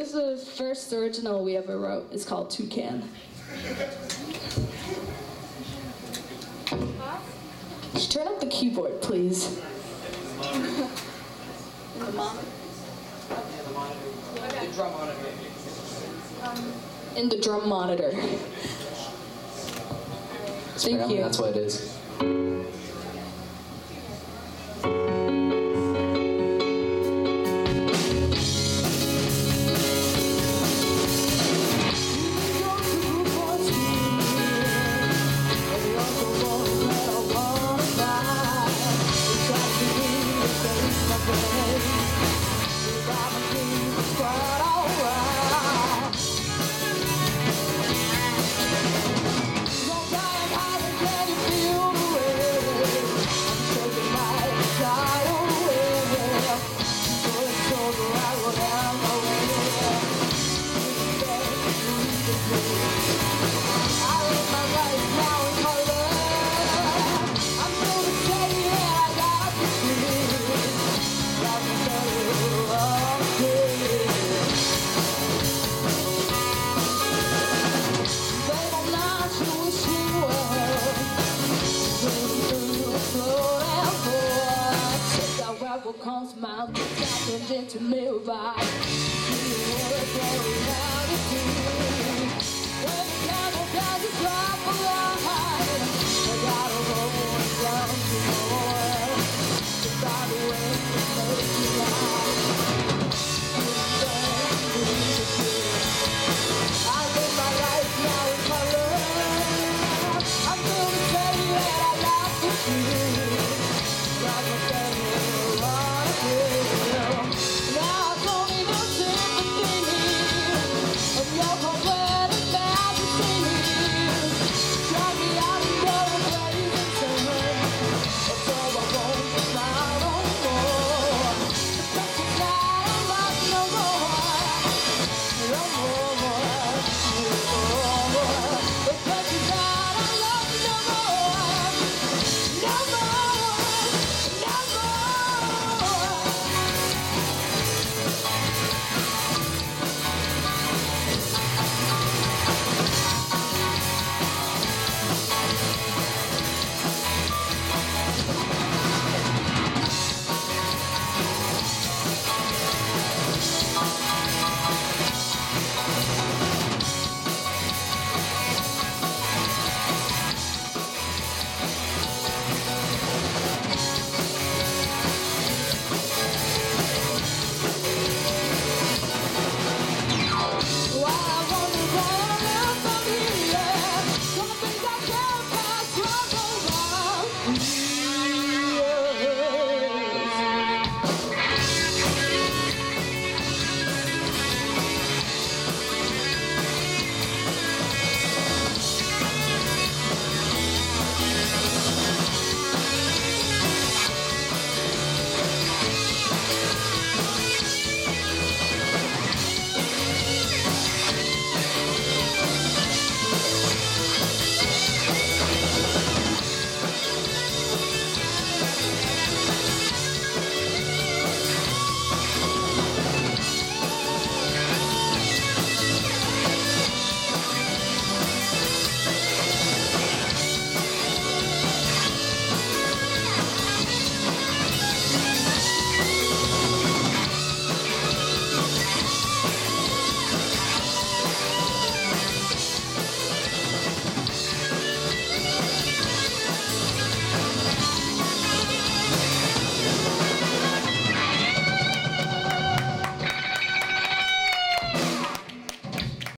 This is the first original we ever wrote. It's called Toucan. Turn up the keyboard, please. In the drum monitor. Thank you. That's what it is. con smile Stopping into me right You were going out of me? When the devil does his life